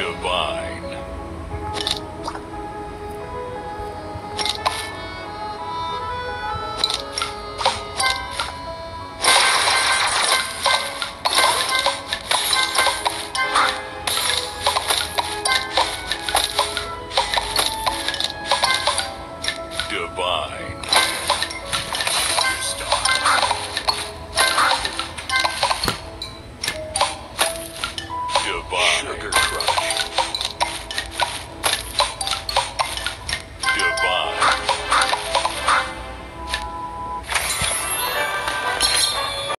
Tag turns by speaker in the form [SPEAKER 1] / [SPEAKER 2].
[SPEAKER 1] divine. Divine.